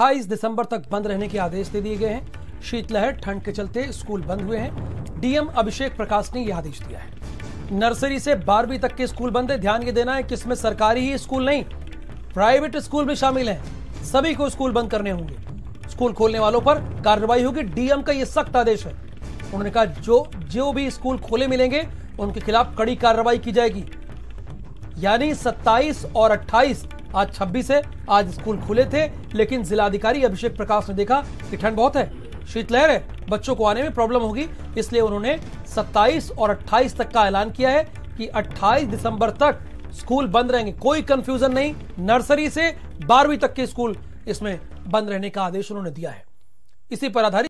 अट्ठाईस दिसंबर तक बंद रहने के आदेश दे दिए गए हैं। शीतलहर, ठंड के चलते स्कूल बंद हुए हैं। डीएम अभिषेक प्रकाश ने यह आदेश दिया है। नर्सरी से बारहवीं तक के स्कूल बंद है। ध्यान ये देना है कि इसमें सरकारी ही स्कूल नहीं, प्राइवेट स्कूल भी शामिल हैं। सभी को स्कूल बंद करने होंगे। स्कूल खोलने वालों पर कार्रवाई होगी। डीएम का यह सख्त आदेश है। उन्होंने कहा, जो जो भी स्कूल खोले मिलेंगे, उनके खिलाफ कड़ी कार्रवाई की जाएगी। यानी 27 और 28 आज 26 है, आज स्कूल खुले थे, लेकिन जिलाधिकारी अभिषेक प्रकाश ने देखा कि ठंड बहुत है। शीतलहर है, बच्चों को आने में प्रॉब्लम होगी, इसलिए उन्होंने 27 और 28 तक का ऐलान किया है कि 28 दिसंबर तक स्कूल बंद रहेंगे। कोई कंफ्यूजन नहीं, नर्सरी से बारहवीं तक के स्कूल इसमें बंद रहने का आदेश उन्होंने दिया है। इसी पर आधारित